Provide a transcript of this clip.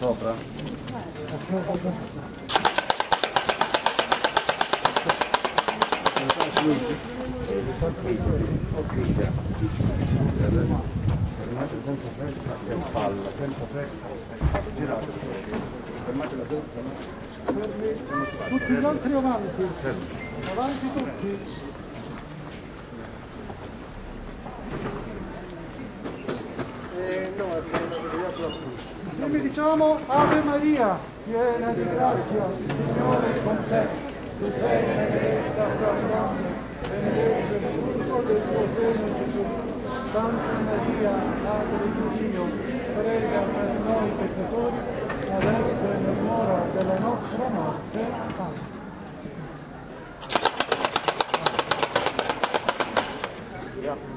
Sopra? Fermate senza fretta e palla, senza fretta, girate, fermate la destra, Tutti gli altri avanti. Avanti tutti. Diciamo Ave Maria, piena di grazia, il Signore è con te. Tu sei benedetta fra le donne, benedetto il frutto del tuo seno Gesù. Santa Maria, Madre di Dio, prega per noi peccatori, adesso e nell'ora della nostra morte. Amen. Andiamo